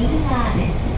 右側です。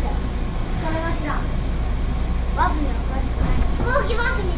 それは知らん。バスには詳しくない。飛行機バスに